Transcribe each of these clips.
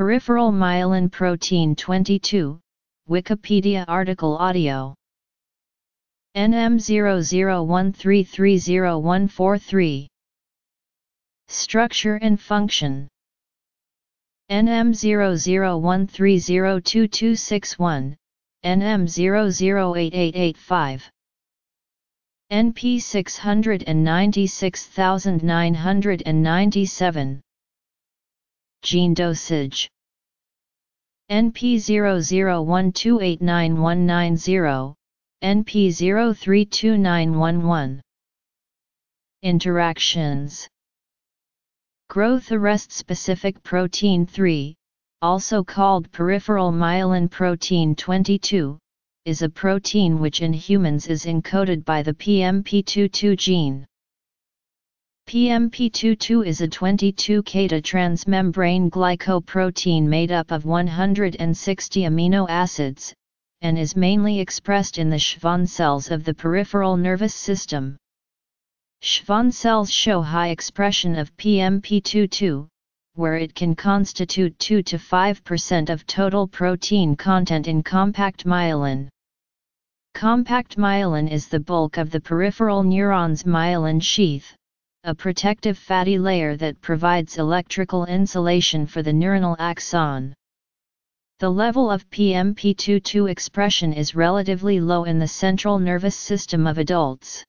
Peripheral myelin protein 22, Wikipedia article audio. NM0013304143 Structure and function. NM0013022261, NM008885 NP 696997 Gene dosage. NP 0012899190 NP 032911 Interactions. Growth arrest specific protein 3, also called peripheral myelin protein 22, is a protein which in humans is encoded by the PMP22 gene. PMP22 is a 22-keta transmembrane glycoprotein made up of 160 amino acids, and is mainly expressed in the Schwann cells of the peripheral nervous system. Schwann cells show high expression of PMP22, where it can constitute 2 to 5% of total protein content in compact myelin. Compact myelin is the bulk of the peripheral neuron's myelin sheath, a protective fatty layer that provides electrical insulation for the neuronal axon. The level of PMP22 expression is relatively low in the central nervous system of adults.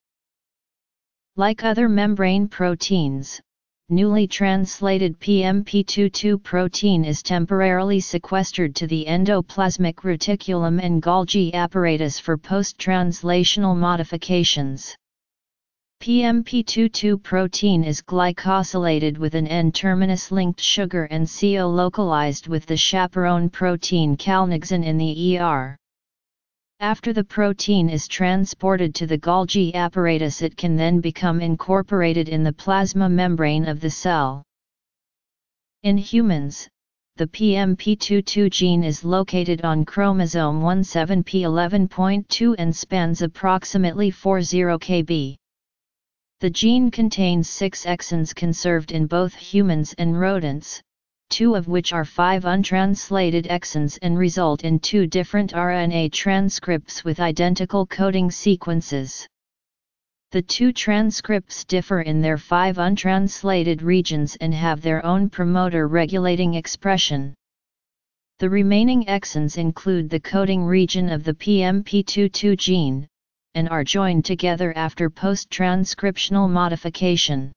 Like other membrane proteins, newly translated PMP22 protein is temporarily sequestered to the endoplasmic reticulum and Golgi apparatus for post-translational modifications. PMP22 protein is glycosylated with an N-terminus linked sugar and CO localized with the chaperone protein calnexin in the ER. After the protein is transported to the Golgi apparatus it can then become incorporated in the plasma membrane of the cell. In humans, the PMP22 gene is located on chromosome 17p11.2 and spans approximately 40 kb. The gene contains six exons conserved in both humans and rodents, two of which are five untranslated exons and result in two different RNA transcripts with identical coding sequences. The two transcripts differ in their five untranslated regions and have their own promoter regulating expression. The remaining exons include the coding region of the PMP22 gene, and are joined together after post-transcriptional modification.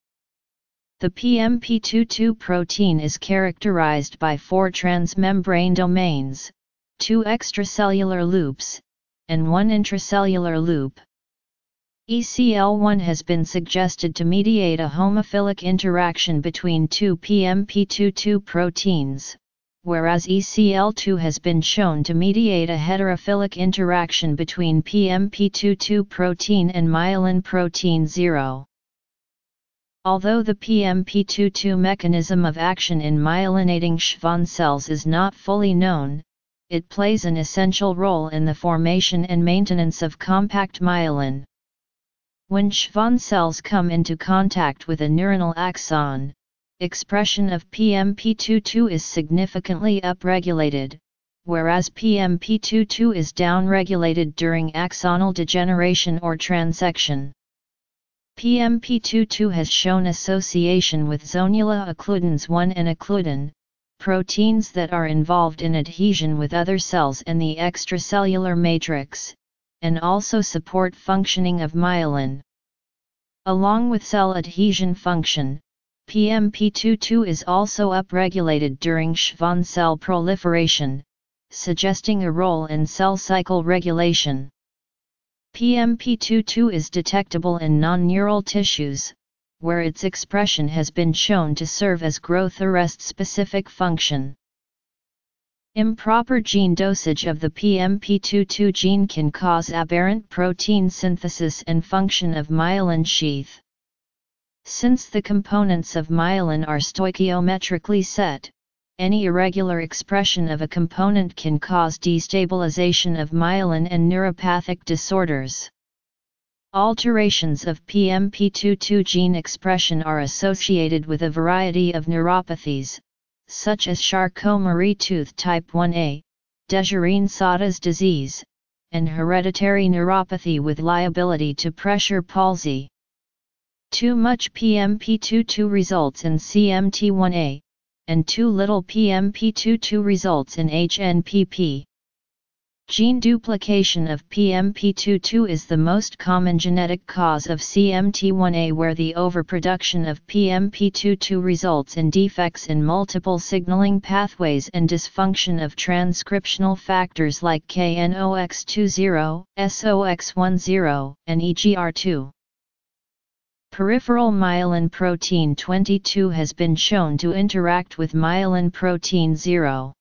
The PMP22 protein is characterized by four transmembrane domains, two extracellular loops, and one intracellular loop. ECL1 has been suggested to mediate a homophilic interaction between two PMP22 proteins, whereas ECL2 has been shown to mediate a heterophilic interaction between PMP22 protein and myelin protein 0. Although the PMP22 mechanism of action in myelinating Schwann cells is not fully known, it plays an essential role in the formation and maintenance of compact myelin. When Schwann cells come into contact with a neuronal axon, expression of PMP22 is significantly upregulated, whereas PMP22 is downregulated during axonal degeneration or transection. PMP22 has shown association with zonula occludens 1 and occludin, proteins that are involved in adhesion with other cells and the extracellular matrix, and also support functioning of myelin. Along with cell adhesion function, PMP22 is also upregulated during Schwann cell proliferation, suggesting a role in cell cycle regulation. PMP22 is detectable in non-neural tissues, where its expression has been shown to serve as growth arrest specific function. Improper gene dosage of the PMP22 gene can cause aberrant protein synthesis and function of myelin sheath. Since the components of myelin are stoichiometrically set, any irregular expression of a component can cause destabilization of myelin and neuropathic disorders. Alterations of PMP22 gene expression are associated with a variety of neuropathies, such as Charcot-Marie-Tooth type 1A, Dejerine-Sottas disease, and hereditary neuropathy with liability to pressure palsy. Too much PMP22 results in CMT1A, and too little PMP22 results in HNPP. Gene duplication of PMP22 is the most common genetic cause of CMT1A where the overproduction of PMP22 results in defects in multiple signaling pathways and dysfunction of transcriptional factors like KROX20, SOX10, and EGR2. Peripheral myelin protein 22 has been shown to interact with myelin protein 0.